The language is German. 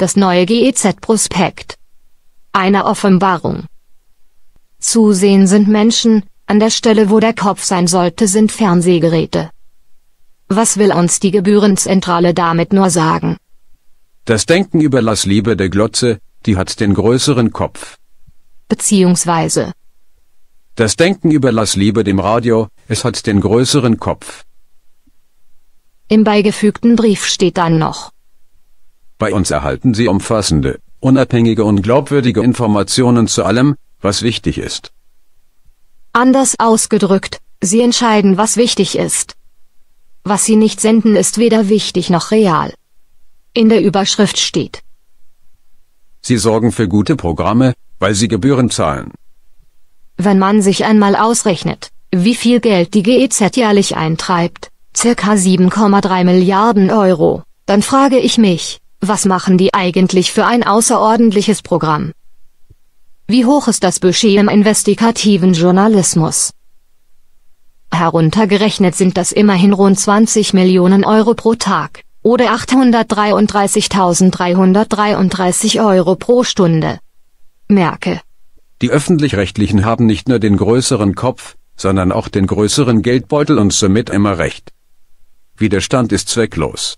Das neue GEZ-Prospekt. Eine Offenbarung. Zu sehen sind Menschen, an der Stelle wo der Kopf sein sollte sind Fernsehgeräte. Was will uns die Gebührenzentrale damit nur sagen? Das Denken überlass lieber der Glotze, die hat den größeren Kopf. Beziehungsweise. Das Denken überlass lieber dem Radio, es hat den größeren Kopf. Im beigefügten Brief steht dann noch. Bei uns erhalten Sie umfassende, unabhängige und glaubwürdige Informationen zu allem, was wichtig ist. Anders ausgedrückt, Sie entscheiden, was wichtig ist. Was Sie nicht senden, ist weder wichtig noch real. In der Überschrift steht. Sie sorgen für gute Programme, weil Sie Gebühren zahlen. Wenn man sich einmal ausrechnet, wie viel Geld die GEZ jährlich eintreibt, circa 7,3 Milliarden Euro, dann frage ich mich, was machen die eigentlich für ein außerordentliches Programm? Wie hoch ist das Budget im investigativen Journalismus? Heruntergerechnet sind das immerhin rund 20 Millionen Euro pro Tag, oder 833.333 Euro pro Stunde. Merke. Die öffentlich-rechtlichen haben nicht nur den größeren Kopf, sondern auch den größeren Geldbeutel und somit immer recht. Widerstand ist zwecklos.